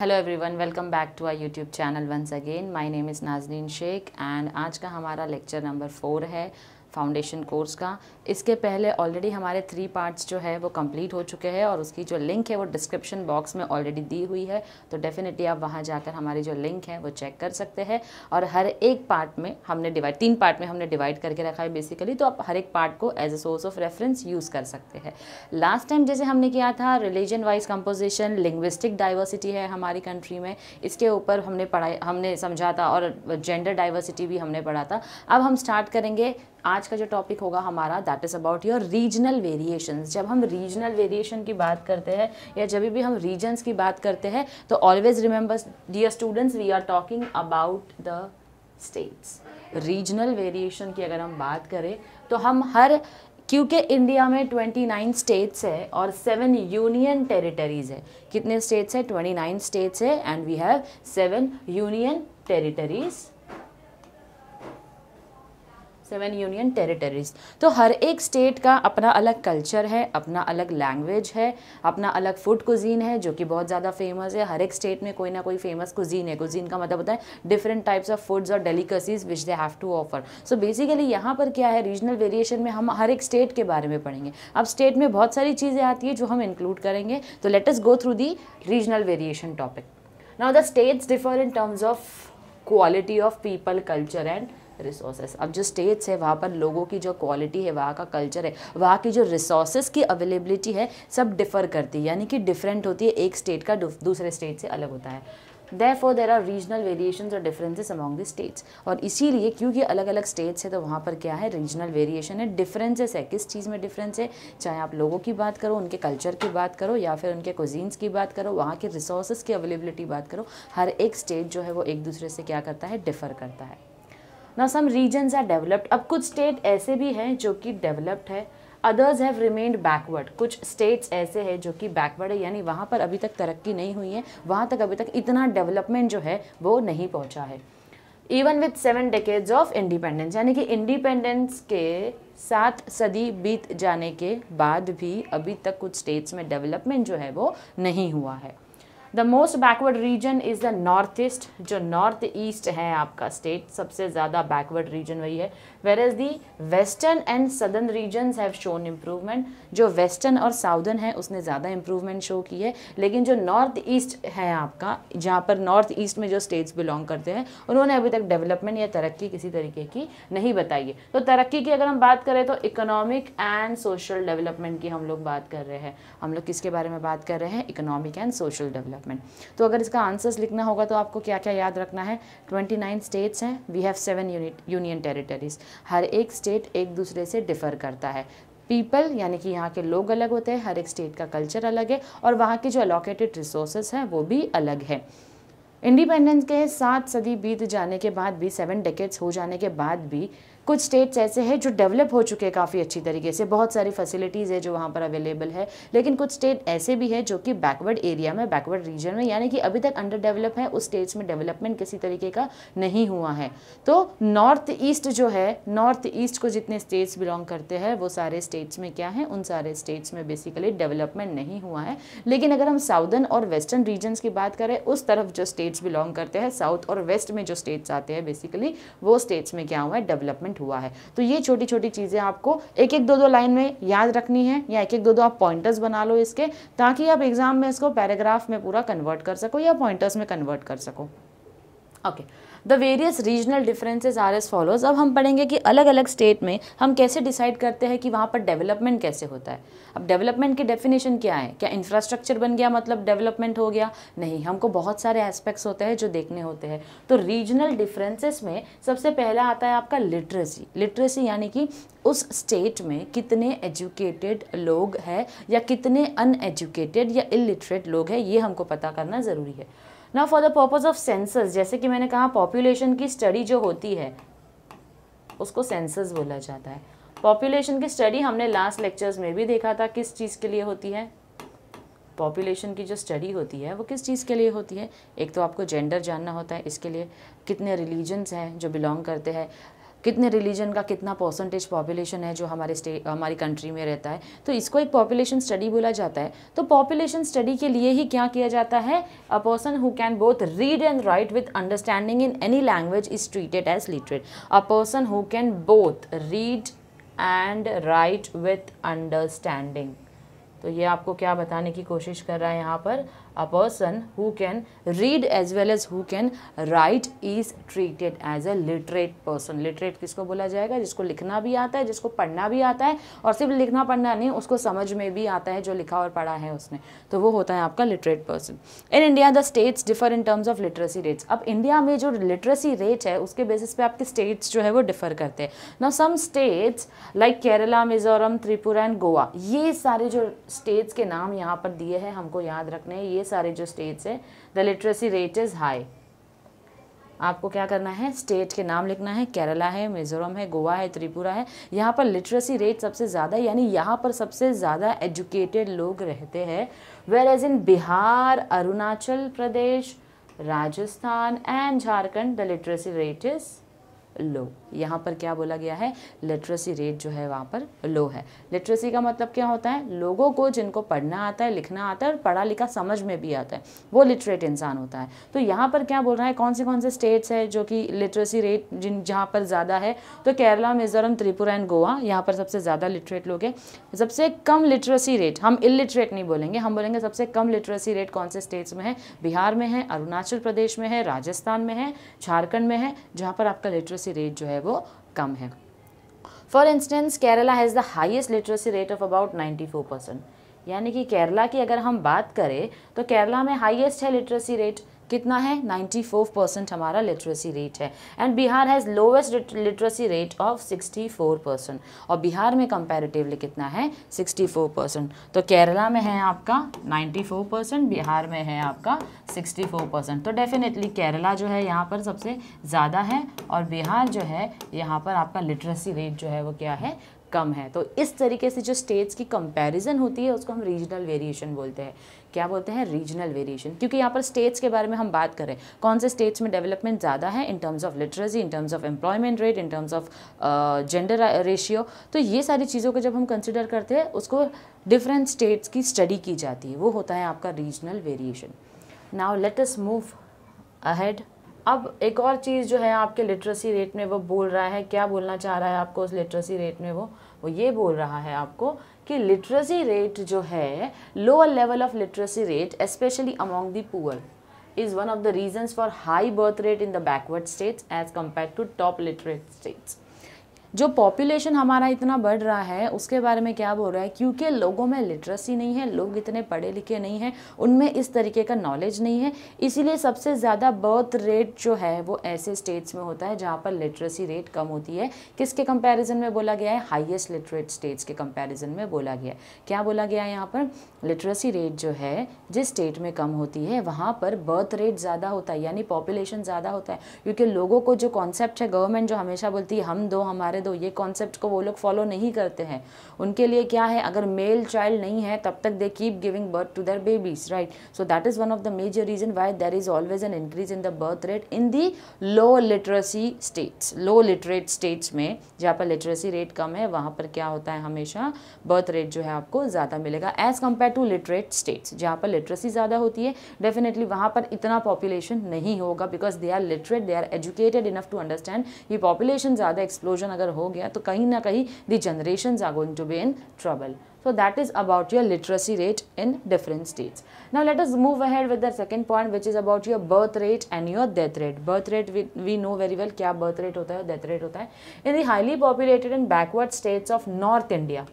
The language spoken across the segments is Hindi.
Hello everyone welcome back to our YouTube channel once again my name is Nazneen Shaikh and आज का हमारा लेक्चर नंबर फोर है। फाउंडेशन कोर्स का। इसके पहले ऑलरेडी हमारे थ्री पार्ट्स जो है वो कंप्लीट हो चुके हैं और उसकी जो लिंक है वो डिस्क्रिप्शन बॉक्स में ऑलरेडी दी हुई है। तो डेफिनेटली आप वहाँ जाकर हमारी जो लिंक है वो चेक कर सकते हैं और हर एक पार्ट में हमने डिवाइड तीन पार्ट में हमने डिवाइड करके रखा है बेसिकली तो आप हर एक पार्ट को as a source of reference use कर सकते हैं। लास्ट टाइम जैसे हमने किया था religion wise composition linguistic diversity है हमारी कंट्री में। इसके ऊपर हमने पढ़ाई, हमने समझा था और जेंडर डाइवर्सिटी भी हमने पढ़ा था। अब हम स्टार्ट करेंगे आज का जो टॉपिक होगा हमारा that is about your regional variation जब हम रीजनल वेरिएशन की बात करते हैं, या जब भी हम रीजन्स की बात करते हैं तो always remember dear students we are talking about the states regional variation की अगर हम बात करें तो हम हर, क्योंकि इंडिया में 29 स्टेट्स है और सेवन यूनियन टेरिटरीज है. कितने स्टेट्स है? 29 स्टेट्स है and we have seven union territories seven union territories. तो हर एक स्टेट का अपना अलग कल्चर है, अपना अलग लैंग्वेज है, अपना अलग फ़ूड कुजीन है, जो कि बहुत ज़्यादा फ़ेमस है। हर एक स्टेट में कोई ना कोई फ़ेमस कुजीन है। कुजीन का मतलब होता है डिफरेंट टाइप्स ऑफ़ फूड्स और delicacies which they have to offer so basically यहाँ पर क्या है रीजनल वेरिएशन में हम हर एक स्टेट के बारे में पढ़ेंगे। अब स्टेट में बहुत सारी चीज़ें आती है जो हम इंक्लूड करेंगे। तो let us go through the regional variation topic now the states differ in terms of quality of people culture and resources अब जो स्टेट्स है, वहाँ पर लोगों की जो क्वालिटी है, वहाँ का कल्चर है, वहाँ की जो रिसोर्सेस की अवेलेबिलिटी है, सब डिफ़र करती है। यानी कि डिफरेंट होती है, एक स्टेट का दूसरे स्टेट से अलग होता है। There for there are regional variation और डिफरेंसेस अमॉन्ग द स्टेट्स और इसीलिए क्योंकि अलग अलग स्टेट्स है तो वहाँ पर क्या है रीजनल वेरिएशन है डिफरेंसेस है। किस चीज़ में डिफरेंस है? चाहे आप लोगों की बात करो, उनके कल्चर की बात करो, या फिर उनके कोजीन्स की बात करो, वहाँ के रिसोर्सेज की अवेलेबिलिटी बात करो, हर एक स्टेट जो है, वो एक दूसरे से क्या करता है डिफ़र करता है। ना सम रीजन्स आर डेवलप्ड अब कुछ स्टेट ऐसे भी हैं जो कि डेवलप्ड है. अदर्स हैव रिमेन्ड बैकवर्ड कुछ स्टेट्स ऐसे हैं जो कि बैकवर्ड है, यानी वहाँ पर अभी तक तरक्की नहीं हुई है. वहाँ तक अभी तक इतना डेवलपमेंट जो है, वो नहीं पहुँचा है. Even with seven decades of independence यानी कि इंडिपेंडेंस के सात सदी बीत जाने के बाद भी अभी तक कुछ स्टेट्स में डेवलपमेंट जो है, वो नहीं हुआ है. The most backward region is the north east जो नॉर्थ ईस्ट है आपका स्टेट सबसे ज़्यादा बैकवर्ड रीजन वही है। Whereas the western and southern regions have shown improvement जो वेस्टर्न और साउदर्न है, उसने ज़्यादा इम्प्रूवमेंट शो की है। लेकिन जो नॉर्थ ईस्ट है आपका, जहाँ पर नॉर्थ ईस्ट में जो स्टेट्स बिलोंग करते हैं, उन्होंने अभी तक डेवलपमेंट या तरक्की किसी तरीके की नहीं बताई है। तो तरक्की की अगर हम बात करें तो इकोनॉमिक एंड सोशल डेवलपमेंट की हम लोग बात कर रहे हैं। हम लोग किसके बारे में बात कर रहे हैं? इकोनॉमिक एंड सोशल डेवलपमेंट तो अगर इसका आंसर्स लिखना होगा तो आपको क्या क्या याद रखना है? ट्वेंटी नाइन स्टेट्स हैं we have seven union territories हर एक स्टेट एक दूसरे से डिफ़र करता है। पीपल, यानी कि यहाँ के लोग अलग होते हैं, हर एक स्टेट का कल्चर अलग है और वहाँ के जो अलोकेटेड रिसोर्सेज हैं, वो भी अलग है। इंडिपेंडेंस के सात सदी बीत जाने के बाद भी सेवन डेकेट्स हो जाने के बाद भी कुछ स्टेट्स ऐसे हैं जो डेवलप हो चुके हैं काफ़ी अच्छी तरीके से। बहुत सारी फैसिलिटीज़ है जो वहाँ पर अवेलेबल है, लेकिन कुछ स्टेट ऐसे भी है जो कि बैकवर्ड एरिया में बैकवर्ड रीजन में, यानी कि अभी तक अंडर डेवलप है, उस स्टेट्स में डेवलपमेंट किसी तरीके का नहीं हुआ है। तो नॉर्थ ईस्ट जो है नॉर्थ ईस्ट को जितने स्टेट्स बिलोंग करते हैं, वो सारे स्टेट्स में क्या है? उन सारे स्टेट्स में बेसिकली डेवलपमेंट नहीं हुआ है। लेकिन अगर हम साउदर्न और वेस्टर्न रीजन्स की बात करें, उस तरफ़ जो स्टेट्स बिलोंग करते हैं साउथ और वेस्ट में जो स्टेट्स आते हैं बेसिकली वो स्टेट्स में क्या हुआ है? डेवलपमेंट डेवलपमेंट हुआ है तो ये छोटी छोटी चीज़ें आपको एक एक दो दो लाइन में याद रखनी है या एक एक दो दो आप पॉइंटर्स बना लो इसके, ताकि आप एग्ज़ाम में इसको पैराग्राफ में पूरा कन्वर्ट कर सको या पॉइंटर्स में कन्वर्ट कर सको okay okay. The various regional differences are as follows अब हम पढ़ेंगे कि अलग अलग स्टेट में हम कैसे डिसाइड करते हैं कि वहाँ पर डेवलपमेंट कैसे होता है। अब डेवलपमेंट की डेफिनेशन क्या है? क्या इंफ्रास्ट्रक्चर बन गया? मतलब डेवलपमेंट हो गया? नहीं, हमको बहुत सारे एस्पेक्ट्स होते हैं जो देखने होते हैं। तो रीजनल डिफरेंसेस में सबसे पहला आता है आपका लिटरेसी लिटरेसी यानी कि उस स्टेट में कितने एजुकेटेड लोग हैं या कितने अनएजुकेटेड या इलिटरेट लोग हैं, ये हमको पता करना ज़रूरी है। ना for the purpose of census जैसे कि मैंने कहा पॉपुलेशन की स्टडी जो होती है, उसको सेंसस बोला जाता है। पॉपुलेशन की स्टडी हमने लास्ट लेक्चर्स में भी देखा था, किस चीज़ के लिए होती है? पॉपुलेशन की जो स्टडी होती है, वो किस चीज़ के लिए होती है? एक तो आपको जेंडर जानना होता है, इसके लिए कितने रिलीजन्स हैं जो बिलोंग करते हैं कितने रिलीजन का कितना परसेंटेज पॉपुलेशन है जो हमारे स्टेट हमारी कंट्री में रहता है? तो इसको एक पॉपुलेशन स्टडी बोला जाता है। तो पॉपुलेशन स्टडी के लिए ही क्या किया जाता है? A person who can both read and write with understanding in any language is treated as literate a person who can both read and write with understanding तो ये आपको क्या बताने की कोशिश कर रहा है यहाँ पर? A person who can read as well as who can write is treated as a literate person. Literate किसको बोला जाएगा? जिसको लिखना भी आता है, जिसको पढ़ना भी आता है, और सिर्फ़ लिखना पढ़ना नहीं, उसको समझ में भी आता है, जो लिखा और पढ़ा है उसने। तो वो होता है आपका literate person in India the states differ in terms of literacy rates अब इंडिया में जो लिटरेसी रेट है, उसके बेसिस पे आपके स्टेट्स जो है, वो डिफर करते हैं। Now some states like Kerala Mizoram Tripura and Goa ये सारे जो स्टेट्स के नाम यहाँ पर दिए हैं, हमको याद रखने हैं, ये सारे जो स्टेट्स है the literacy rate is high आपको क्या करना है? स्टेट के नाम लिखना है। केरला है मिजोरम है गोवा है त्रिपुरा है। यहाँ पर लिटरेसी रेट सबसे ज़्यादा, यानी यहाँ पर सबसे ज़्यादा एजुकेटेड लोग रहते हैं। Whereas in Bihar Arunachal Pradesh Rajasthan and Jharkhand the literacy rate is low यहाँ पर क्या बोला गया है? लिटरेसी रेट जो है वहाँ पर लो है। लिटरेसी का मतलब क्या होता है? लोगों को जिनको पढ़ना आता है, लिखना आता है और पढ़ा लिखा समझ में भी आता है, वो लिटरेट इंसान होता है। तो यहाँ पर क्या बोल रहा है? कौन से कौन से स्टेट्स है जो कि लिटरेसी रेट जिन, जहाँ पर ज़्यादा है? तो केरला, मिजोरम, त्रिपुरा एंड गोवा, यहाँ पर सबसे ज़्यादा लिटरेट लोग हैं। सबसे कम लिटरेसी रेट हम इलिटरेट नहीं बोलेंगे, हम बोलेंगे सबसे कम लिटरेसी रेट कौन से स्टेट्स में है? बिहार में है, अरुणाचल प्रदेश में है, राजस्थान में है, झारखंड में है, जहाँ पर आपका लिटरेसी रेट जो है वो कम है। For instance Kerala has the highest literacy rate of about 94 percent यानी कि केरला की अगर हम बात करें तो केरला में हाइएस्ट है लिटरेसी रेट कितना है? 94 परसेंट हमारा लिटरेसी रेट है। And Bihar has lowest literacy rate of 64 percent और बिहार में कंपैरेटिवली कितना है? 64 परसेंट तो केरला में है आपका 94 परसेंट बिहार में है आपका 64 परसेंट तो डेफिनेटली केरला जो है यहाँ पर सबसे ज़्यादा है और बिहार जो है यहाँ पर आपका लिटरेसी रेट जो है वो क्या है? कम है। तो इस तरीके से जो स्टेट्स की कंपैरिजन होती है, उसको हम रीजनल वेरिएशन बोलते हैं। क्या बोलते हैं? रीजनल वेरिएशन क्योंकि यहाँ पर स्टेट्स के बारे में हम बात करें, कौन से स्टेट्स में डेवलपमेंट ज़्यादा है in terms of literacy in terms of employment rate in terms of gender ratio तो ये सारी चीज़ों को जब हम कंसिडर करते हैं, उसको डिफरेंट स्टेट्स की स्टडी की जाती है। वो होता है आपका regional variation now let us move ahead अब एक और चीज़ जो है आपके लिटरेसी रेट में वो बोल रहा है, क्या बोलना चाह रहा है आपको उस लिटरेसी रेट में वो? वो ये बोल रहा है आपको कि लिटरेसी रेट जो है lower level of literacy rate specially among the poor is one of the reasons for high birth rate in the backward states as compare to top literate states जो पॉपुलेशन हमारा इतना बढ़ रहा है, उसके बारे में क्या बोल रहा है? क्योंकि लोगों में लिटरेसी नहीं है, लोग इतने पढ़े लिखे नहीं हैं, उनमें इस तरीके का नॉलेज नहीं है। इसीलिए सबसे ज़्यादा बर्थ रेट जो है, वो ऐसे स्टेट्स में होता है जहाँ पर लिटरेसी रेट कम होती है। किसके कंपैरिजन में बोला गया है? हाईएस्ट लिटरेट स्टेट्स के कंपैरिजन में बोला गया क्या बोला गया है यहाँ पर? लिटरेसी रेट जो है, जिस स्टेट में कम होती है, वहाँ पर बर्थ रेट ज़्यादा होता है, यानी पॉपुलेशन ज़्यादा होता है। क्योंकि लोगों को जो कॉन्सेप्ट है गवर्नमेंट जो हमेशा बोलती है, हम दो, हमारे दो, ये कॉन्सेप्ट को वो लोग फॉलो नहीं करते हैं। उनके लिए क्या है, अगर मेल चाइल्ड नहीं है, तब तक they keep giving birth to their babies right so that is one of the major reason why there is always an increase in the birth rate in the low literacy states low literate states में, जहाँ पर लिटरेसी रेट कम है, वहाँ पर क्या होता है, हमेशा बर्थ रेट जो है आपको ज़्यादा मिलेगा as compare to literate states जहाँ पर लिटरेसी ज़्यादा होती है। डेफिनेटली वहाँ पर इतना पॉपुलेशन नहीं होगा because they are literate they are educated enough to understand ये पॉपुलेशन ज़्यादा एक्सप्लोजन अगर हो गया तो कहीं ना कहीं the generation are going to be in trouble so that is about your literacy rate in different states now let is move ahead with the second point which is about your birth rate and your death rate birth rate we know very well क्या बर्थ रेट होता है और डेथ रेट होता है in the highly populated in backward states of north India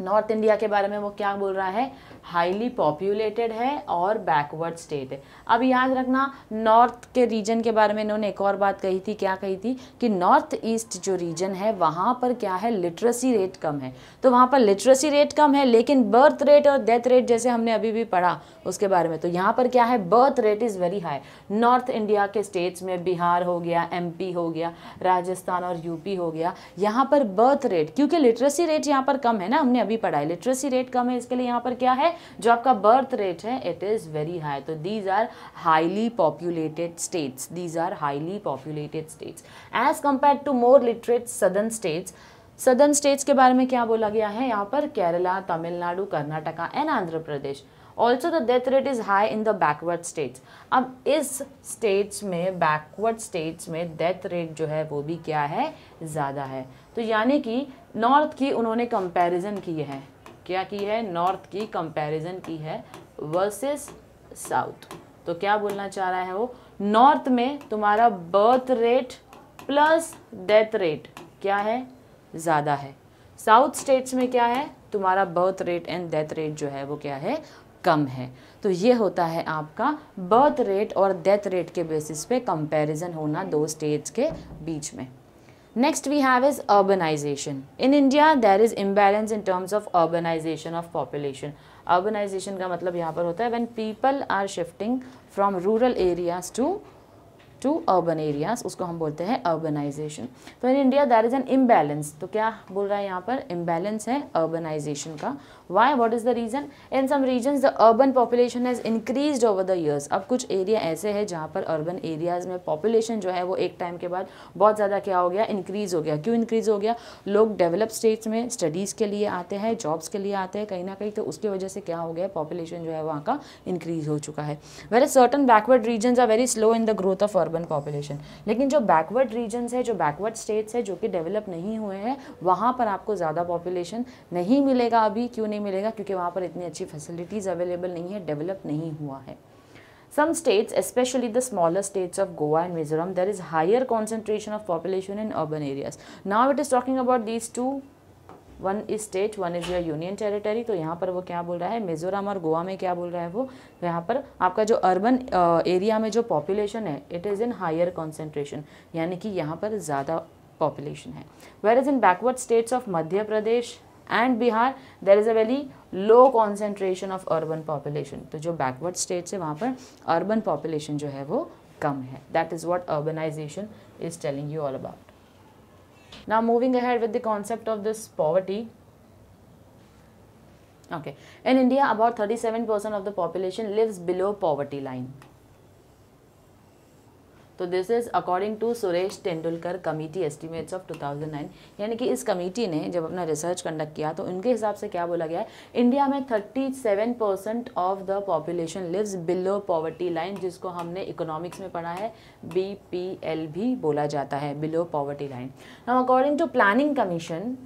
north India के बारे में वो क्या बोल रहा है? हाईली पॉपुलेटेड है और बैकवर्ड स्टेट है। अब याद रखना नॉर्थ के रीजन के बारे में इन्होंने एक और बात कही थी, क्या कही थी? कि नॉर्थ ईस्ट जो रीजन है, वहाँ पर क्या है? लिटरेसी रेट कम है। तो वहाँ पर लिटरेसी रेट कम है, लेकिन बर्थ रेट और डेथ रेट जैसे हमने अभी भी पढ़ा उसके बारे में तो यहाँ पर क्या है? Birth rate is very high north India के स्टेट्स में बिहार हो गया एमपी हो गया, राजस्थान और यूपी हो गया। यहाँ पर बर्थ रेट क्योंकि लिटरेसी रेट यहाँ पर कम है ना, हमने भी पढ़ा है लिटरेसी रेट कम है, इसके लिए यहाँ पर क्या है? जो आपका बर्थ रेट है इट इज़ वेरी हाई तो these are highly populated states these are highly populated states as compare to more literate southern states southern states के बारे में क्या बोला गया है? यहाँ पर Kerala Tamil Nadu Karnataka and Andhra Pradesh also the death rate is high in the backward states अब इस स्टेट्स में बैकवर्ड स्टेट्स में डेथ रेट जो है, वो भी क्या है? ज़्यादा है। तो यानी कि नॉर्थ की उन्होंने कंपैरिजन की है। क्या की है? नॉर्थ की कंपैरिजन की है वर्सेस साउथ तो क्या बोलना चाह रहा है वो? नॉर्थ में तुम्हारा birth rate plus death rate क्या है? ज़्यादा है। साउथ स्टेट्स में क्या है? तुम्हारा birth rate and death rate जो है वो क्या है? कम है। तो ये होता है आपका बर्थ रेट और डेथ रेट के बेसिस पे कंपैरिजन होना दो स्टेट्स के बीच में। Next we have is urbanization in India there is imbalance in terms of urbanization of population urbanization का मतलब यहाँ पर होता है when people are shifting from rural areas to to urban areas उसको हम बोलते हैं अर्बनाइजेशन तो in India there is an imbalance तो क्या बोल रहा है यहाँ पर? इम्बैलेंस है अर्बनाइजेशन का. Why what is the reason in some region the urban population has increase over the years अब कुछ एरिया ऐसे है जहाँ पर अर्बन एरियाज़ में पॉपुलेशन जो है वो एक टाइम के बाद बहुत ज़्यादा क्या हो गया? इंक्रीज हो गया। क्यों इंक्रीज हो गया? लोग डेवलप स्टेट्स में स्टडीज़ के लिए आते हैं जॉब्स के लिए आते हैं कहीं ना कहीं तो उसकी वजह से क्या हो गया? पॉपुलेशन जो है वहाँ का इंक्रीज हो चुका है। Where certain backward region are very slow in the growth of urban population लेकिन जो बैकवर्ड रीजन है, जो बैकवर्ड स्टेट्स है, जो कि डेवलप नहीं हुए हैं, वहाँ पर आपको ज़्यादा पॉपुलेशन नहीं मिलेगा अभी। क्यों नहीं मिलेगा क्योंकि वहाँ पर इतनी अच्छी फैसिलिटीज़ अवेलेबल नहीं है डेवलप नहीं हुआ है। Some states, especially the smaller states of Goa and Mizoram, there is higher concentration of population in urban areas. Now it is talking about these two. One is state one is your union territory तो यहाँ पर वो क्या बोल रहा है? मिजोरम और गोवा में क्या बोल रहा है वो? यहाँ पर आपका जो अर्बन एरिया में जो पॉपुलेशन है it is in higher concentration यानी कि यहाँ पर ज़्यादा पॉपुलेशन है। Where is in backward states of Madhya Pradesh And Bihar there is a very low concentration of urban population तो जो बैकवर्ड स्टेट्स है वहाँ पर अर्बन पॉपुलेशन जो है वो कम है that is what urbanization is telling you all about Now moving ahead with the concept of this poverty. Okay, in India about 37% of the population lives below poverty line. तो this is according to Suresh Tendulkar committee estimates of 2009 यानी कि इस कमेटी ने जब अपना रिसर्च कंडक्ट किया तो उनके हिसाब से क्या बोला गया है? इंडिया में 37 percent of the population lives below poverty line जिसको हमने इकोनॉमिक्स में पढ़ा है बी पी एल भी बोला जाता है below poverty line according to planning commission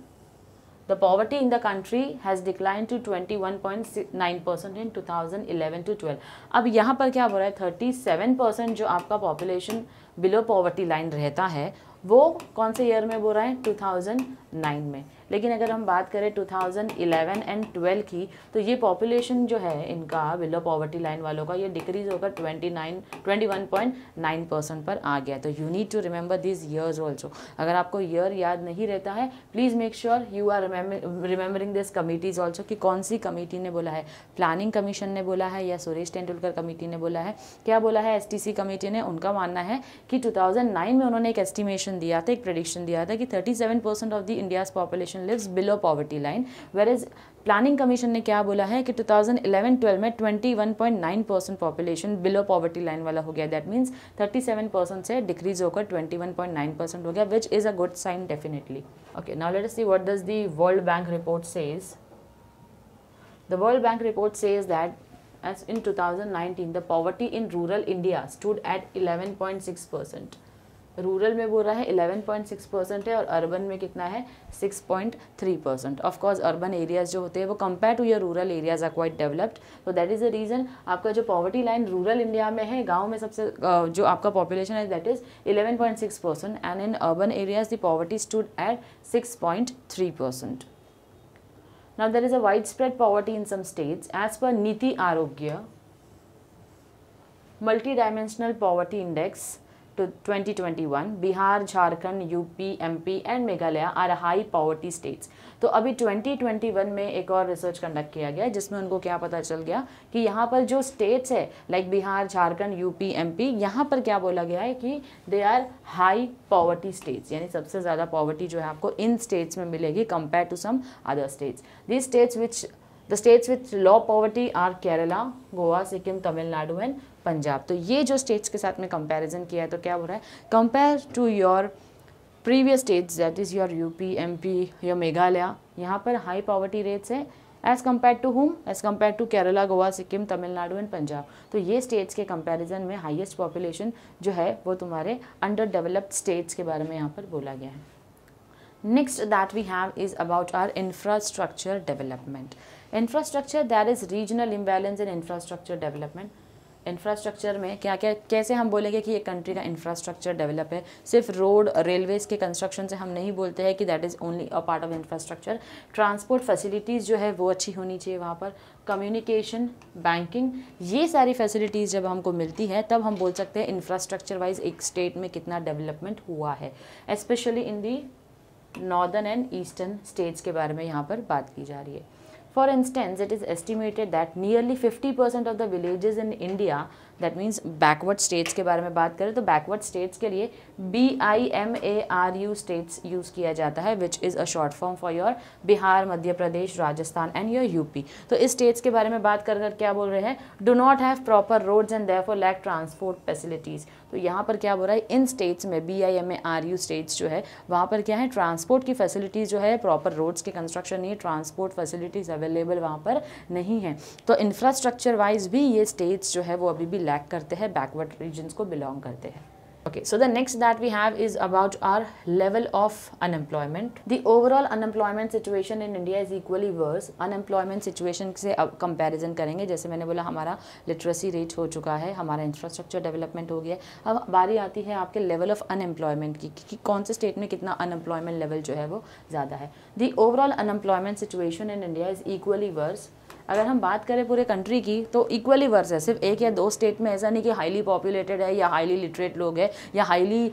The poverty in the country has declined to 21.9 percent in 2011 to 12. अब यहाँ पर क्या हो रहा है? 37 परसेंट जो आपका पॉपुलेशन बिलो पॉवर्टी लाइन रहता है, वो कौन से ईयर में बो रहा है? 2009 में। लेकिन अगर हम बात करें 2011 एंड 12 की तो ये पॉपुलेशन जो है इनका बिलो पॉवर्टी लाइन वालों का, ये डिक्रीज होकर 29 21.9 परसेंट पर आ गया तो you need to remember this years also अगर आपको ईयर याद नहीं रहता है please make sure you are remembering this committees also कि कौन सी कमेटी ने बोला है। प्लानिंग कमीशन ने बोला है या सुरेश तेंदुलकर कमेटी ने बोला है। क्या बोला है? एसटीसी कमेटी ने, उनका मानना है कि टू में उन्होंने एक एस्टिमेशन दिया था, एक प्रडिक्शन दिया था कि thirty percent of the India's population lives below poverty line where is planning commission ने क्या बोला है कि 2011-12 में 21.9 percent population below poverty line वाला हो गया। दैट मीन्स 37 परसेंट से डिक्रीज होकर 21.9 परसेंट हो गया which is a good sign definitely okay now let see what does the world bank report says the world bank report says that as in 2019 the poverty in rural india stood at 11.6 percent. Rural में बोल रहा है 11.6 परसेंट है और अर्बन में कितना है? 6.3 परसेंट ऑफकोर्स अर्बन एरियाज़ जो होते हैं, वो compare to your rural areas are quite developed तो दैट इज़ द रीज़न आपका जो पॉवर्टी लाइन रूरल इंडिया में है, गाँव में सबसे जो आपका पॉपुलेशन है that is 11.6 percent and in urban areas the poverty stood at 6.3 percent there is a widespread poverty in some states. As per Niti Arogya, multi-dimensional poverty index to 2021 Bihar Jharkhand UP MP and Meghalaya are high poverty states तो अभी 2021 में एक और रिसर्च कंडक्ट किया गया, जिसमें उनको क्या पता चल गया कि यहाँ पर जो स्टेट्स है like Bihar Jharkhand UP MP यहाँ पर क्या बोला गया है कि they are high poverty states यानी सबसे ज़्यादा पॉवर्टी जो है आपको इन स्टेट्स में मिलेगी compare to some other states the states which the states with low poverty are Kerala Goa Sikkim Tamil Nadu and Punjab. तो ये जो स्टेट्स के साथ में कंपैरिजन किया है तो क्या हो रहा है? Compare to your previous states that is your UP MP your Meghalaya यहाँ पर हाई पॉवर्टी रेट्स है as compare to home as compare to Kerala Goa Sikkim Tamil Nadu and Punjab तो ये स्टेट्स के कंपैरिजन में हाईएस्ट पॉपुलेशन जो है, वो तुम्हारे अंडर डेवलप्ड स्टेट्स के बारे में यहाँ पर बोला गया है। Next that we have is about our infrastructure development infrastructure that is regional imbalance in infrastructure development infrastructure में क्या क्या कैसे हम बोलेंगे कि एक कंट्री का इंफ्रास्ट्रक्चर डेवलप है? सिर्फ़ रोड रेलवेज़ के कंस्ट्रक्शन से हम नहीं बोलते हैं कि that is only a part of infrastructure transport facilities जो है वो अच्छी होनी चाहिए वहाँ पर. कम्युनिकेशन बैंकिंग ये सारी फैसिलिटीज़ जब हमको मिलती है, तब हम बोल सकते हैं इंफ्रास्ट्रक्चर वाइज एक स्टेट में कितना डेवलपमेंट हुआ है. Specially in the northern and eastern states के बारे में यहाँ पर बात की जा रही है. For instance, it is estimated that nearly 50% of the villages in India that means backward states के बारे में बात करें तो backward states के लिए B I M A R U states use किया जाता है which is a short form for your Bihar Madhya Pradesh Rajasthan and your UP तो इस स्टेट्स के बारे में बात कर कर क्या बोल रहे हैं? Do not have proper roads and therefore lack transport facilities तो यहाँ पर क्या बोल रहा है? इन स्टेट्स में B I M A R U states जो है, वहाँ पर क्या है? ट्रांसपोर्ट की फैसिलिटीज़ जो है प्रॉपर रोड्स के कंस्ट्रक्शन नहीं है ट्रांसपोर्ट फैसिलिटीज़ अवेलेबल वहाँ पर नहीं है. तो इंफ्रास्ट्रक्चर वाइज भी ये स्टेट्स जो है, वो अभी भी लैक करते हैं बैकवर्ड रीजन्स को बिलोंग करते हैं. Okay, so the next that we have is about our level of unemployment. The overall unemployment situation in india is equally worse. Unemployment situation अब कंपैरिजन करेंगे, जैसे मैंने बोला हमारा लिटरेसी रेट हो चुका है, हमारा इंफ्रास्ट्रक्चर डेवलपमेंट हो गया है। अब बारी आती है आपके लेवल ऑफ़ अनएम्प्लॉयमेंट की, कि कौन से स्टेट में कितना अनएम्प्लॉयमेंट लेवल जो है वो ज़्यादा है। The overall unemployment situation in India is equally worse अगर हम बात करें पूरे कंट्री की तो इक्वली वर्स है। सिर्फ़ एक या दो स्टेट में ऐसा नहीं कि हाईली पॉपुलेटेड है या हाईली लिटरेट लोग हैं या हाईली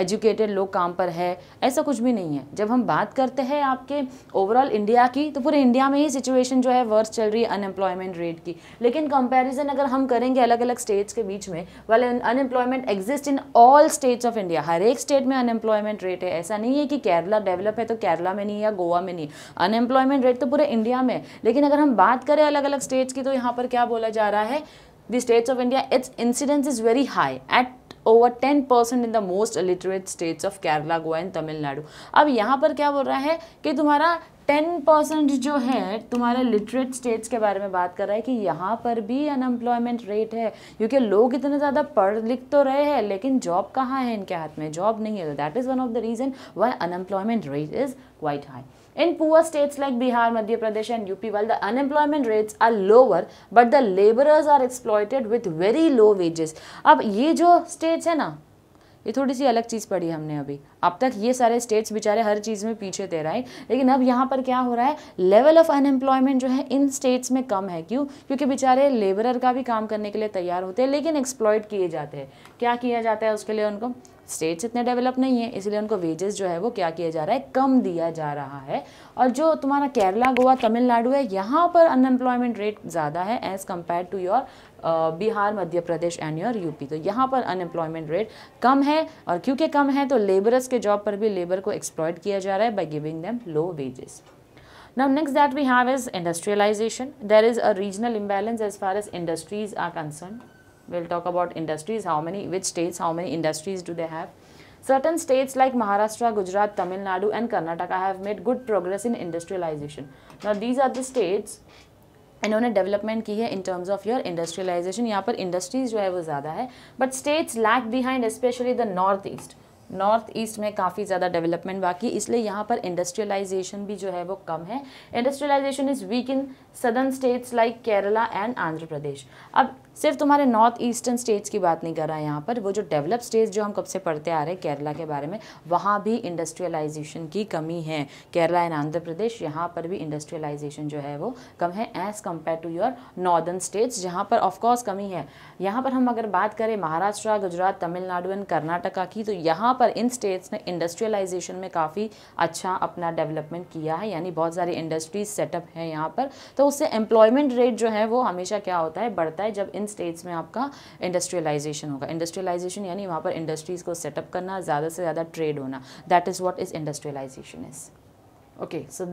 एजुकेटेड लोग काम पर है। ऐसा कुछ भी नहीं है। जब हम बात करते हैं आपके ओवरऑल इंडिया की तो पूरे इंडिया में ही सिचुएशन जो है वर्स चल रही है अनएम्प्लॉयमेंट रेट की। लेकिन कंपेरिजन अगर हम करेंगे अलग अलग स्टेट्स के बीच में वाले unemployment exist in all states of India हर एक स्टेट में अनएम्प्लॉयमेंट रेट है। ऐसा नहीं है कि केरला डेवलप है तो केरला में नहीं या गोवा में नहीं अनएम्प्लॉयमेंट रेट तो पूरे इंडिया में लेकिन अगर हम बात करें अलग अलग स्टेट्स की तो यहाँ पर क्या बोला जा रहा है? The states of India its incidence is very high at over ten percent in the most literate states of Kerala Goa and Tamil Nadu अब यहाँ पर क्या बोल रहा है कि तुम्हारा टेन परसेंट जो है, तुम्हारे लिटरेट स्टेट्स के बारे में बात कर रहा है कि यहाँ पर भी अनएम्प्लॉयमेंट रेट है, क्योंकि लोग इतने ज़्यादा पढ़ लिख तो रहे हैं, लेकिन जॉब कहाँ है इनके हाथ में? जॉब नहीं है। That is one of the reason why unemployment rate is quite high In poor states like Bihar, Madhya Pradesh and UP, while the unemployment rates are lower, but the laborers are exploited with very low wages. अब ये जो states है ना ये थोड़ी सी अलग चीज़ पढ़ी हमने अभी। अब तक ये सारे स्टेट्स बेचारे हर चीज़ में पीछे दे रहा है लेकिन अब यहाँ पर क्या हो रहा है? लेवल ऑफ़ अनएम्प्लॉयमेंट जो है इन स्टेट्स में कम है। क्यों? क्योंकि बेचारे लेबरर का भी काम करने के लिए तैयार होते हैं, लेकिन एक्सप्लॉयट किए जाते हैं। क्या किया जाता है उसके लिए उनको? स्टेट्स इतने डेवलप नहीं है, इसलिए उनको वेजेस जो है वो क्या किया जा रहा है? कम दिया जा रहा है। और जो तुम्हारा केरला, गोवा, तमिलनाडु है, यहाँ पर अनएम्प्लॉयमेंट रेट ज़्यादा है as compare to your Bihar Madhya Pradesh and your UP तो यहाँ पर अनएम्प्लॉयमेंट रेट कम है और क्योंकि कम है तो लेबरस के जॉब पर भी लेबर को एक्सप्लॉयट किया जा रहा है by giving them low wages Now next that we have is industrialization. There is a regional imbalance as far as industries are concerned. we'll talk about industries how many which states how many industries do they have certain states like maharashtra gujarat tamil nadu and karnataka have made good progress in industrialization now these are the states इन्होंने डेवलपमेंट की है in terms of your industrialisation यहाँ पर इंडस्ट्रीज़ जो है वो ज़्यादा है but states lack behind specially the north east north east में काफ़ी ज़्यादा डेवलपमेंट बाकी इसलिए यहाँ पर इंडस्ट्रियलाइजेशन भी जो है वो कम है। Industrialisation is weak in southern states like Kerala and Andhra Pradesh अब सिर्फ़ तुम्हारे नॉर्थ ईस्टर्न स्टेट्स की बात नहीं कर रहा है यहाँ पर। वो जो डेवलप स्टेट्स जो हम कब से पढ़ते आ रहे हैं, केरला के बारे में, वहाँ भी इंडस्ट्रियलाइजेशन की कमी है। केरला एंड आंध्र प्रदेश, यहाँ पर भी इंडस्ट्रियलाइजेशन जो है वो कम है as compare to your northern states जहाँ पर ऑफकोर्स कमी है। यहाँ पर हम अगर बात करें महाराष्ट्र, गुजरात, तमिलनाडु एंड कर्नाटका की तो यहाँ पर इन स्टेट्स ने इंडस्ट्रियलाइजेशन में काफ़ी अच्छा अपना डेवलपमेंट किया है। यानी बहुत सारी इंडस्ट्रीज़ सेटअप है यहाँ पर। तो उससे एम्प्लॉयमेंट रेट जो है वो हमेशा क्या होता है, बढ़ता है। जब इन स्टेट्स में आपका इंडस्ट्रियलाइजेशन होगा। इंडस्ट्रियलाइजेशन यानी वहाँ पर इंडस्ट्रीज़ को सेटअप करना, ज़्यादा से ज़्यादा ट्रेड होना। That is what is industrialisation is okay so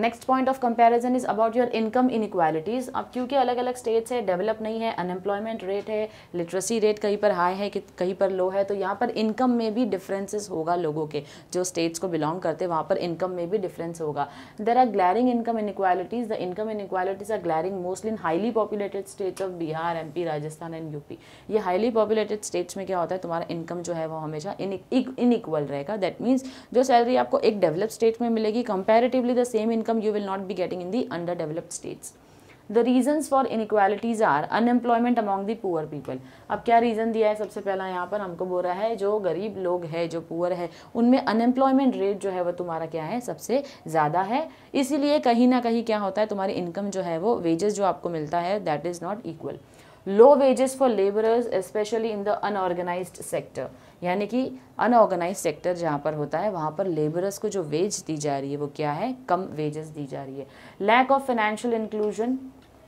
next point of comparison is about your income inequalities अब क्योंकि अलग अलग स्टेट्स है डेवलप नहीं है अनएम्प्लॉयमेंट रेट है लिटरेसी रेट कहीं पर हाई है कहीं पर लो है तो यहाँ पर इनकम में भी डिफरेंसेस होगा लोगों के। जो स्टेट्स को बिलोंग करते हैं वहाँ पर इनकम में भी डिफरेंस होगा। There are glaring income inequalities the income inequalities are glaring mostly in highly populated states of Bihar MP Rajasthan and UP ये हाईली पॉपुलेटेड स्टेट्स में क्या होता है? तुम्हारा इनकम जो है वो हमेशा इनइक्वल रहेगा। दैट मीन्स जो सैलरी आपको एक डेवलप स्टेट में मिलेगी comparatively the same income you will not be getting in the underdeveloped states the reasons for inequalities are unemployment among the poor people अब क्या रीज़न दिया है सबसे पहला यहाँ पर हमको बोल रहा है जो गरीब लोग है जो पुअर है उनमें अनएम्प्लॉयमेंट रेट जो है वो तुम्हारा क्या है सबसे ज़्यादा है इसीलिए कहीं ना कहीं क्या होता है तुम्हारी इनकम जो है वो वेजेस जो आपको मिलता है that is not equal low wages for labourers specially in the unorganised sector यानी कि अनऑर्गेनाइज सेक्टर जहाँ पर होता है, वहाँ पर लेबरर्स को जो वेज दी जा रही है, वो क्या है? कम वेजेस दी जा रही है। लैक ऑफ़ फाइनेंशियल इंक्लूजन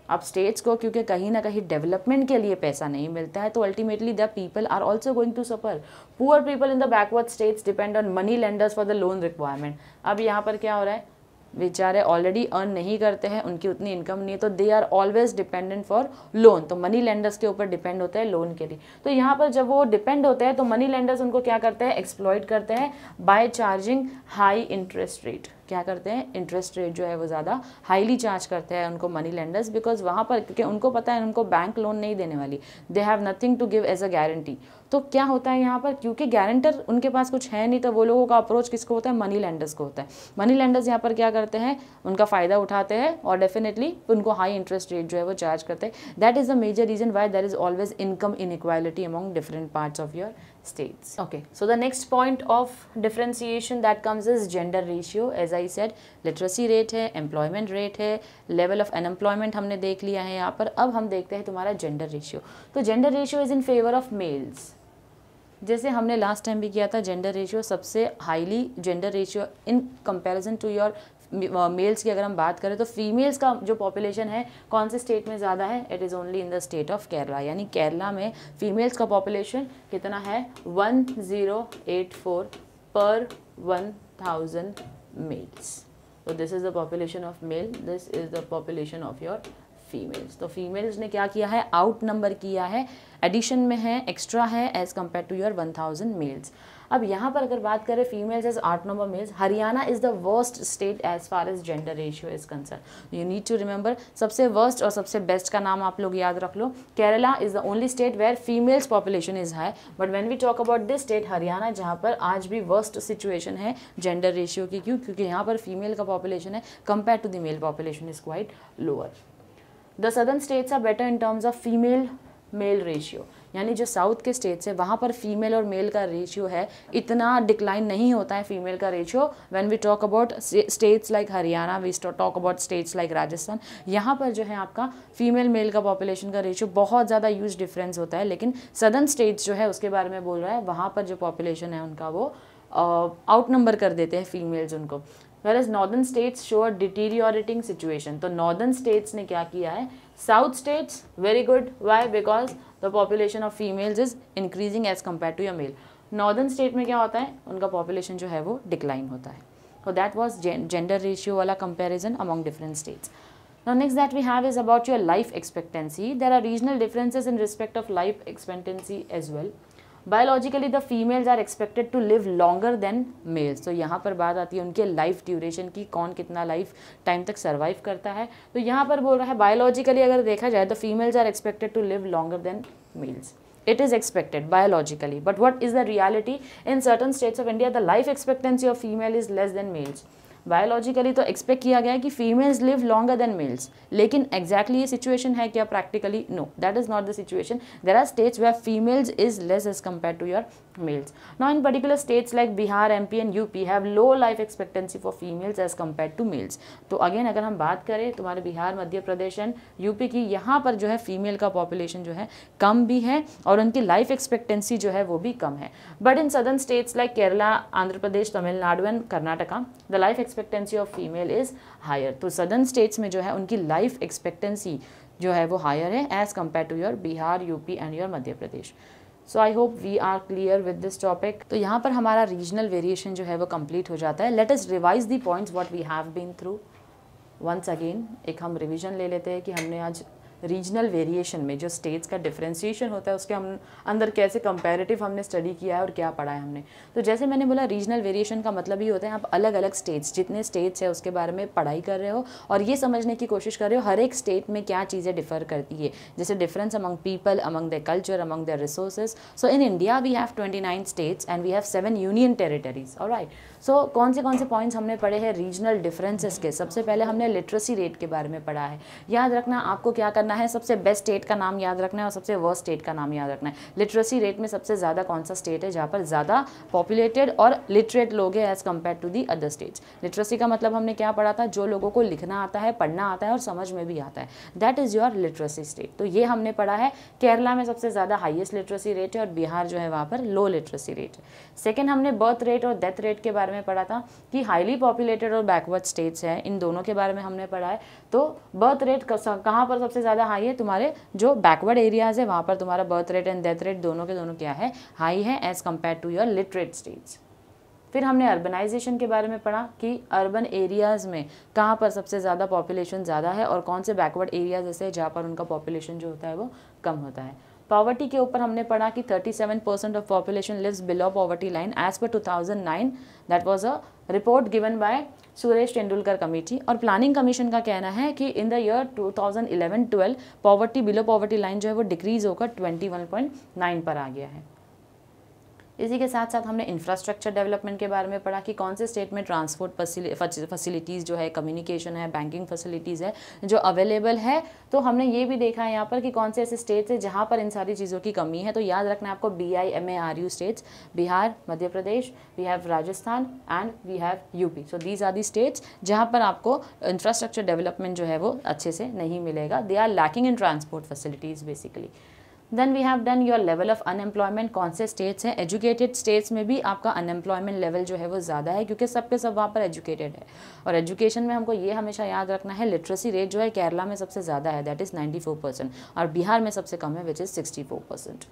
अब स्टेट्स को, क्योंकि कहीं ना कहीं डेवलपमेंट के लिए पैसा नहीं मिलता है तो ultimately the people are also going to suffer poor people in the backward states depend on money lenders for the loan requirement अब यहाँ पर क्या हो रहा है? बेचारे ऑलरेडी अर्न नहीं करते हैं, उनकी उतनी इनकम नहीं है तो they are always dependent for loan to money lenders के ऊपर डिपेंड होते हैं लोन के लिए. तो यहाँ पर जब वो डिपेंड होते हैं तो मनी लेंडर्स उनको क्या करते हैं? एक्सप्लॉयड करते हैं by charging high interest rate क्या करते हैं? इंटरेस्ट रेट जो है वो ज़्यादा हाईली चार्ज करते हैं उनको मनी लेंडर्स बिकॉज़ वहाँ पर क्योंकि उनको पता है उनको बैंक लोन नहीं देने वाली। They have nothing to give as a guarantee तो क्या होता है यहाँ पर? क्योंकि गारंटर उनके पास कुछ है नहीं तो वो लोगों का अप्रोच किसको होता है? मनी लेंडर्स को होता है। मनी लेंडर्स यहाँ पर क्या करते हैं? उनका फ़ायदा उठाते हैं और डेफिनेटली उनको हाई इंटरेस्ट रेट जो है वो चार्ज करते हैं। That is the major reason why there is always income inequality among different parts of your states. Okay, so the next point of differentiation that comes is gender ratio. As I said, literacy rate है, employment rate है, level of unemployment हमने देख लिया है यहाँ पर अब हम देखते हैं तुम्हारा gender ratio. तो gender ratio is in favor of males. जैसे हमने लास्ट टाइम भी किया था जेंडर रेशियो सबसे highly gender ratio in comparison to your males की अगर हम बात करें तो फीमेल्स का जो पॉपुलेशन है, कौन से स्टेट में ज़्यादा है? It is only in the state of Kerala यानी केरला में फीमेल्स का पॉपुलेशन कितना है? One zero eight four per one thousand males तो this is the population of male this is the population of your females तो फीमेल्स ने क्या किया है? आउट नंबर किया है। एडिशन में है एक्स्ट्रा है as compare to your one thousand males अब यहाँ पर अगर बात करें फीमेल्स एज आठ number males Haryana is the worst state as far as gender ratio is concern you need to remember सबसे वर्स्ट और सबसे बेस्ट का नाम आप लोग याद रख लो। Kerala is the only state where females population is high but when we talk about this state Haryana, जहाँ पर आज भी वर्स्ट सिचुएशन है जेंडर रेशियो की, क्यों? क्योंकि यहाँ पर फीमेल का पॉपुलेशन है compare to the male population is quite lower the southern states are better in terms of female male ratio यानी जो साउथ के स्टेट्स है वहाँ पर फीमेल और मेल का रेशियो है इतना डिक्लाइन नहीं होता है फीमेल का ratio when we talk about states like Haryana we talk about states like Rajasthan यहाँ पर जो है आपका फीमेल मेल का पॉपुलेशन का रेशियो बहुत ज़्यादा यूज़ डिफरेंस होता है. लेकिन सदर्न स्टेट्स जो है उसके बारे में बोल रहा है वहाँ पर जो पॉपुलेशन है उनका वो आउट uh, नंबर कर देते हैं फीमेल्स उनको. Whereas northern states show a deteriorating situation तो नॉर्दर्न स्टेट्स ने क्या किया है? South states very good why because the population of females is increasing as compare to your male northern state में क्या होता है? उनका पॉपुलेशन जो है वो डिक्लाइन होता है. तो दैट वॉज़ जेंडर रेशियो वाला comparison among different states Now next that we have is about your life expectancy. There are regional differences in respect of life expectancy as well. Biologically the females are expected to live longer than males तो यहाँ पर बात आती है उनके लाइफ ड्यूरेशन की, कौन कितना लाइफ टाइम तक सर्वाइव करता है। तो यहाँ पर बोल रहा है बायोलॉजिकली अगर देखा जाए तो females are expected to live longer than males it is expected biologically. But what is the reality? In certain states of india, the life expectancy of female is less than males. Biologically तो एक्सपेक्ट किया गया है कि females live longer than males लेकिन एग्जैक्टली ये सिचुएशन है क्या practically no that is not the situation there are states where females is less as compare to your males males. Now in particular states like Bihar, MP and UP have low life expectancy for females as compared to males. तो अगेन अगर हम बात करें तुम्हारे बिहार मध्य प्रदेश एंड यूपी की यहाँ पर जो है फीमेल का पॉपुलेशन जो है कम भी है और उनकी लाइफ एक्सपेक्टेंसी जो है वो भी कम है but in southern states like Kerala Andhra Pradesh Tamil Nadu and Karnataka the life expectancy of female is higher तो सदर्न स्टेट्स में जो है, उनकी लाइफ एक्सपेक्टेंसी जो है, वो हायर है as compare to your Bihar UP and your Madhya Pradesh so I hope we are clear with this topic तो यहाँ पर हमारा रीजनल वेरिएशन जो है, वो कंप्लीट हो जाता है. Let us revise the points what we have been through once again एक हम रिविजन ले लेते हैं कि हमने आज रीजनल वेरिएशन में, जो स्टेट्स का डिफ्रेंसिएशन होता है, उसके हम अंदर कैसे कंपेरेटिव हमने स्टडी किया है और क्या पढ़ा है हमने। तो जैसे मैंने बोला रीजनल वेरिएशन का मतलब ही होता है, आप अलग अलग स्टेट्स जितने स्टेट्स है, उसके बारे में पढ़ाई कर रहे हो और ये समझने की कोशिश कर रहे हो, हर एक स्टेट में क्या चीज़ें डिफर करती है। जैसे difference among people among the culture among the resources so in India we have twenty nine states and we have seven union territories और राइट सो so, कौन से कौन से पॉइंट्स हमने पढ़े हैं रीजनल डिफरेंसेस के? सबसे पहले हमने लिटरेसी रेट के बारे में पढ़ा है। याद रखना आपको क्या करना है? सबसे बेस्ट स्टेट का नाम याद रखना है और सबसे वर्स्ट स्टेट का नाम याद रखना है। लिटरेसी रेट में सबसे ज़्यादा कौन सा स्टेट है जहाँ पर ज़्यादा पॉपुलेटेड और लिटरेट लोग हैं as compare to the other states literacy का मतलब हमने क्या पढ़ा था? जो लोगों को लिखना आता है पढ़ना आता है और समझ में भी आता है। That is your literacy state तो ये हमने पढ़ा है। केरला में सबसे ज़्यादा हाइएस्ट लिटरेसी रेट है और बिहार जो है वहाँ पर लो लिटरेसी रेट है। सेकेंड हमने बर्थ रेट और डेथ रेट के बारे में पढ़ा था कि हाईली पॉपुलेटेड और बैकवर्ड स्टेट्स हैं। इन दोनों के बारे में हमने पढ़ा है। तो बर्थ रेट कहाँ पर सबसे ज़्यादा हाई है? तुम्हारे जो बैकवर्ड एरियाज़ है, वहाँ पर तुम्हारा birth rate and death rate दोनों के दोनों क्या है? हाई है as compare to your literate states फिर हमने अर्बनाइजेशन के बारे में पढ़ा कि अर्बन एरियाज़ में कहाँ पर सबसे ज़्यादा पॉपुलेशन ज़्यादा है और कौन से बैकवर्ड एरियाज़ ऐसे हैं जहाँ पर उनका पॉपुलेशन जो होता है वो कम होता है। पॉवर्टी के ऊपर हमने पढ़ा कि 37 percent of population lives below poverty line as पर 2009 that was a report given by Suresh Tendulkar committee और प्लानिंग कमीशन का कहना है कि in the year 2011-12 poverty below poverty line जो है वो डिक्रीज होकर 21.9 पर आ गया है। इसी के साथ साथ हमने इंफ्रास्ट्रक्चर डेवलपमेंट के बारे में पढ़ा कि कौन से स्टेट में ट्रांसपोर्ट फैसिलिटीज़ जो है कम्युनिकेशन है बैंकिंग फैसिलिटीज़ है, जो अवेलेबल है तो हमने ये भी देखा है यहाँ पर कि कौन से ऐसे स्टेट्स हैं जहाँ पर इन सारी चीज़ों की कमी है। तो याद रखना आपको B I M A R U states Bihar, Madhya Pradesh we have Rajasthan and we have UP so these are the states जहाँ पर आपको इंफ्रास्ट्रक्चर डेवलपमेंट जो है वो अच्छे से नहीं मिलेगा। They are lacking in transport facilities basically then we have done your level of unemployment कौन से स्टेट्स हैं? एजुकेटेड स्टेट्स में भी आपका अनएम्प्लॉयमेंट लेवल जो है वो ज़्यादा है, क्योंकि सबके सब वहाँ पर एजुकेटेड है। और एजुकेशन में हमको ये हमेशा याद रखना है लिटरेसी रेट जो है केरला में सबसे ज़्यादा है that is ninety four percent और बिहार में सबसे कम है which is sixty four percent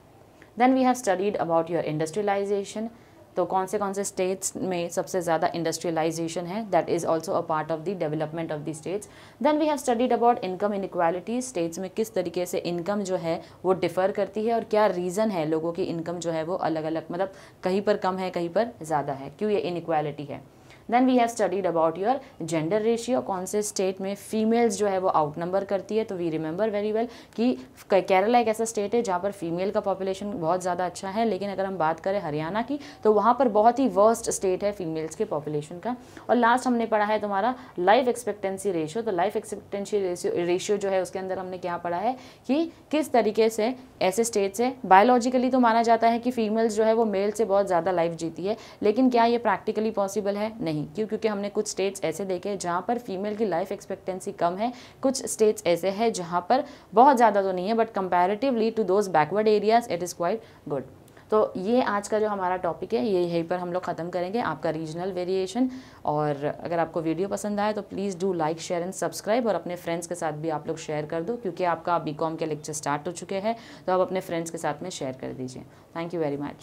then we have studied about your industrialisation तो कौन से कौन से स्टेट्स में सबसे ज़्यादा इंडस्ट्रियलाइजेशन है? That is also a part of the development of the states then we have studied about income inequality states में किस तरीके से इनकम जो है वो डिफ़र करती है और क्या रीज़न है लोगों की इनकम जो है वो अलग अलग मतलब कहीं पर कम है, कहीं पर ज़्यादा है? क्यों ये इनक्वालिटी है? Then we have studied about your gender ratio कौन से स्टेट में फीमेल्स जो है वो आउट नंबर करती है? तो वी रिमेंबर वेरी वेल कि केरला एक ऐसा स्टेट है जहाँ पर फीमेल का पॉपुलेशन बहुत ज़्यादा अच्छा है। लेकिन अगर हम बात करें हरियाणा की तो वहाँ पर बहुत ही वर्स्ट स्टेट है फीमेल्स के पॉपुलेशन का। और लास्ट हमने पढ़ा है तुम्हारा लाइफ एक्सपेक्टेंसी रेशियो तो लाइफ एक्सपेक्टेंसी रेशियो जो है उसके अंदर हमने क्या पढ़ा है कि किस तरीके से ऐसे स्टेट्स है। बायोलॉजिकली तो माना जाता है कि फीमेल्स जो है वो मेल से बहुत ज़्यादा लाइफ जीती है। लेकिन क्या ये प्रैक्टिकली पॉसिबल है? नहीं। नहीं क्यों? क्योंकि हमने कुछ स्टेट्स ऐसे देखे जहाँ पर फीमेल की लाइफ एक्सपेक्टेंसी कम है। कुछ स्टेट्स ऐसे हैं जहाँ पर बहुत ज़्यादा तो नहीं है but comparatively to those backward areas it is quite good तो ये आज का जो हमारा टॉपिक है, ये यहीं पर हम लोग ख़त्म करेंगे, आपका रीजनल वेरिएशन और अगर आपको वीडियो पसंद आए तो please do like share and subscribe और अपने फ्रेंड्स के साथ भी आप लोग शेयर कर दो, क्योंकि आपका बी कॉम के लेक्चर स्टार्ट हो चुके हैं। तो आप अपने फ्रेंड्स के साथ में शेयर कर दीजिए। Thank you very much